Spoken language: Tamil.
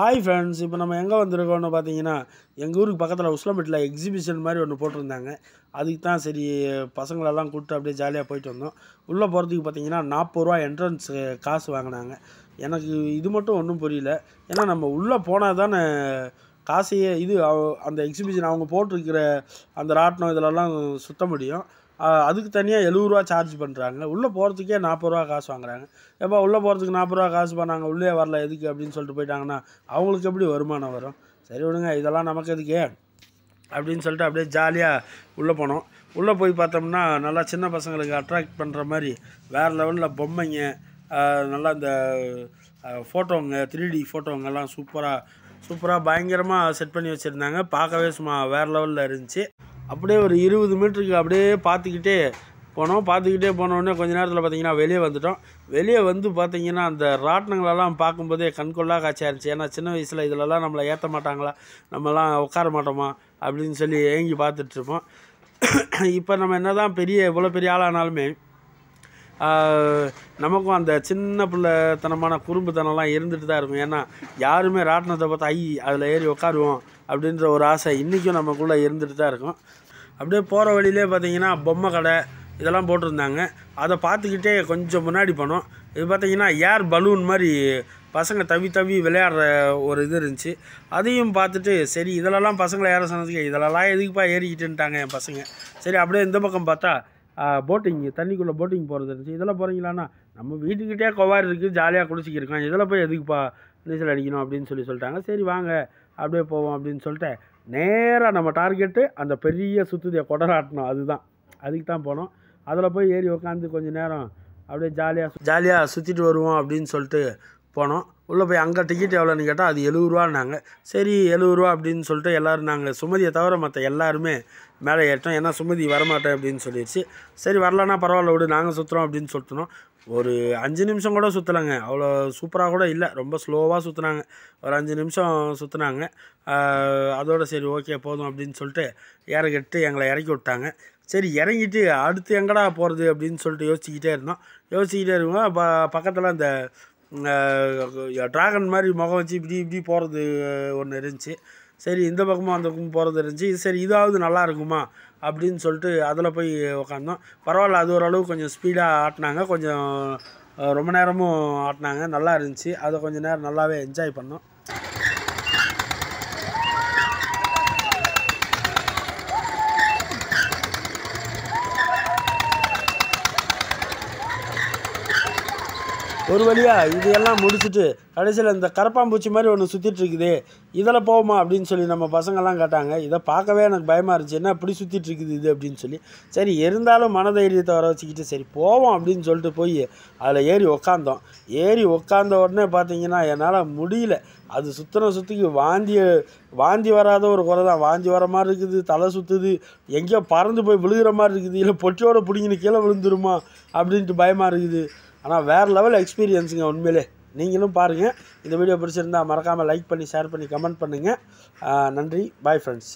ஹாய் ஃப்ரெண்ட்ஸ் இப்போ நம்ம எங்கே வந்திருக்கோம்னு பார்த்தீங்கன்னா எங்கள் ஊருக்கு பக்கத்தில் உஸ்லம்பேட்டில் எக்ஸிபிஷன் மாதிரி ஒன்று போட்டிருந்தாங்க. அதுக்கு தான் சரி பசங்களெல்லாம் கூப்பிட்டு அப்படியே ஜாலியாக போயிட்டு வந்தோம். உள்ளே போகிறதுக்கு பார்த்தீங்கன்னா நாற்பது ரூபா என்ட்ரன்ஸ் காசு வாங்கினாங்க. எனக்கு இது மட்டும் ஒன்றும் புரியல. ஏன்னா நம்ம உள்ளே போனால் தானே காசையே இது அவ- அந்த எக்ஸிபிஷன் அவங்க போட்டிருக்கிற அந்த ராட்டினம் இதிலெல்லாம் சுத்த முடியும். அதுக்கு தனியாக எழுபதுரூவா சார்ஜ் பண்ணுறாங்க உள்ளே போகிறதுக்கே நாற்பது ரூபா காசு வாங்குறாங்க. எப்போ உள்ளே போகிறதுக்கு நாற்பது ரூபா காசு பண்ணாங்க உள்ளே வரல எதுக்கு அப்படின்னு சொல்லிட்டு போயிட்டாங்கன்னா அவங்களுக்கு எப்படி வருமானம் வரும்? சரி விடுங்க இதெல்லாம் நமக்கு எதுக்கு? அப்படின்னு சொல்லிட்டு அப்படியே ஜாலியாக உள்ளே போனோம். உள்ளே போய் பார்த்தோம்னா நல்லா சின்ன பசங்களுக்கு அட்ராக்ட் பண்ணுற மாதிரி வேறு லெவலில் பொம்மைங்க நல்லா இந்த ஃபோட்டோங்க த்ரீ டி ஃபோட்டோங்கெல்லாம் சூப்பராக சூப்பராக பயங்கரமாக செட் பண்ணி வச்சுருந்தாங்க. பார்க்கவே சும்மா வேறு லெவலில் இருந்துச்சு. அப்படியே ஒரு இருபது மீட்டருக்கு அப்படியே பார்த்துக்கிட்டே போனோம். பார்த்துக்கிட்டே போனோடனே கொஞ்ச நேரத்தில் பார்த்தீங்கன்னா வெளியே வந்துட்டோம். வெளியே வந்து பார்த்தீங்கன்னா அந்த ராட்டினங்களெல்லாம் பார்க்கும்போதே கண்கொள்ளா காட்சியாக இருந்துச்சு. ஏன்னா சின்ன வயசில் இதிலலாம் நம்மளை ஏற்ற மாட்டாங்களா? நம்மலாம் உட்கார மாட்டோமா? அப்படின்னு சொல்லி ஏங்கி பார்த்துட்ருப்போம். இப்போ நம்ம என்ன தான் பெரிய இவ்வளோ பெரிய ஆளானாலுமே நமக்கும் அந்த சின்ன பிள்ளைத்தனமான குறும்புத்தனம்லாம் இருந்துட்டு தான் இருக்கும். ஏன்னா யாருமே ராட்டினத்தை பார்த்தா ஐ அதில் ஏறி உட்காருவோம். அப்படின்ற ஒரு ஆசை இன்றைக்கும் நமக்குள்ளே இருந்துகிட்டு தான் இருக்கும். அப்படியே போகிற வழியிலே பார்த்தீங்கன்னா பொம்மை கடை இதெல்லாம் போட்டிருந்தாங்க. அதை பார்த்துக்கிட்டே கொஞ்சம் முன்னாடி போனோம். இது பார்த்தீங்கன்னா ஏர் பலூன் மாதிரி பசங்க தவி தவி விளையாடுற ஒரு இது இருந்துச்சு. அதையும் பார்த்துட்டு சரி இதிலலாம் பசங்களை ஏற சொன்னதுக்கு இதிலலாம் எதுக்குப்பா ஏறிக்கிட்டுன்ட்டாங்க என் பசங்க? சரி அப்படியே இந்த பக்கம் பார்த்தா போட்டிங் தண்ணிக்குள்ளே போட்டிங் போகிறது இருந்துச்சு. இதெல்லாம் போகிறீங்களாண்ணா நம்ம வீட்டுக்கிட்டே கொவாரி இருக்குது ஜாலியாக குளிச்சிக்கிருக்கோம் இதில் போய் எதுக்குப்பா நீச்சல் அடிக்கணும் அப்படின்னு சொல்லி சொல்லிட்டாங்க. சரி வாங்க அப்படியே போவோம் அப்படின்னு சொல்லிட்டு நேராக நம்ம டார்கெட்டு அந்த பெரிய சுற்றுதியை கொடராட்டணும் அதுதான். அதுக்கு தான் போனோம். அதில் போய் ஏறி உட்காந்து கொஞ்ச நேரம் அப்படியே ஜாலியாக ஜாலியாக சுற்றிட்டு வருவோம் அப்படின்னு சொல்லிட்டு போனோம். உள்ளே போய் அங்கே டிக்கெட் எவ்வளோன்னு கேட்டால் அது எழுபதுருவான்னாங்க சரி எழுபது ரூபா அப்படின்னு சொல்லிட்டு எல்லோரும் நாங்கள் சுமதியை தவிர மற்ற எல்லாருமே மேலே ஏறிட்டோம். ஏன்னா சுமதி வரமாட்டேன் அப்படின்னு சொல்லிடுச்சு. சரி வரலன்னா பரவாயில்ல விடு நாங்கள் சுற்றுறோம் அப்படின்னு சொல்லிட்டுனோம் ஒரு அஞ்சு நிமிஷம் கூட சுற்றலைங்க அவ்வளோ சூப்பராக கூட இல்லை. ரொம்ப ஸ்லோவாக சுற்றுனாங்க ஒரு அஞ்சு நிமிஷம் சுற்றுனாங்க அதோட சரி ஓகே போதும் அப்படின்னு சொல்லிட்டு இறக்கிட்டு எங்களை இறக்கி விட்டாங்க. சரி இறங்கிட்டு அடுத்து எங்கடா போகிறது அப்படின்னு சொல்லிட்டு யோசிச்சுக்கிட்டே இருந்தோம். யோசிச்சுக்கிட்டே இருக்கோம் ப பக்கத்தில் அந்த ட்ராகன் மாதிரி முகம் வச்சு இப்படி இப்படி போகிறது ஒன்று இருந்துச்சு. சரி இந்த பக்கமும் அந்த பக்கமும் போகிறது இருந்துச்சு. சரி இதாவது நல்லா இருக்குமா அப்படின்னு சொல்லிட்டு அதில் போய் உக்காந்தோம். பரவாயில்ல அது ஓரளவு கொஞ்சம் ஸ்பீடாக ஆட்டினாங்க. கொஞ்சம் ரொம்ப நேரமும் ஆட்டினாங்க. நல்லா இருந்துச்சு. அதை கொஞ்சம் நேரம் நல்லாவே என்ஜாய் பண்ணோம். ஒரு வழியாக இது எல்லாம் முடிச்சுட்டு கடைசியில் இந்த கரப்பாம்பூச்சி மாதிரி ஒன்று சுற்றிட்டுருக்குது இதில் போவோமா அப்படின்னு சொல்லி நம்ம பசங்கள்லாம் கேட்டாங்க. இதை பார்க்கவே எனக்கு பயமாக இருந்துச்சு. என்ன இப்படி சுற்றிட்டு இருக்குது இது அப்படின்னு சொல்லி. சரி இருந்தாலும் மனதைரியத்தை வர வச்சுக்கிட்டு சரி போவோம் அப்படின்னு சொல்லிட்டு போய் அதில் ஏறி உக்காந்தோம். ஏறி உக்காந்த உடனே பார்த்தீங்கன்னா என்னால் முடியல. அது சுற்றின சுற்றிக்கு வாந்தி வாந்தி வராத ஒரு குறை தான். வாந்தி வர மாதிரி இருக்குது தலை சுற்றுது எங்கேயோ பறந்து போய் விழுகிற மாதிரி இருக்குது. இல்லை பொட்டியோட பிடிங்கின்னு கீழே விழுந்துருமா அப்படின்ட்டு பயமாக இருக்குது. ஆனால் வேறு லெவல் எக்ஸ்பீரியன்ஸுங்க உண்மையிலே. நீங்களும் பாருங்கள் இந்த வீடியோ பிடிச்சிருந்தா மறக்காமல் லைக் பண்ணி ஷேர் பண்ணி கமெண்ட் பண்ணுங்கள் நன்றி. Bye friends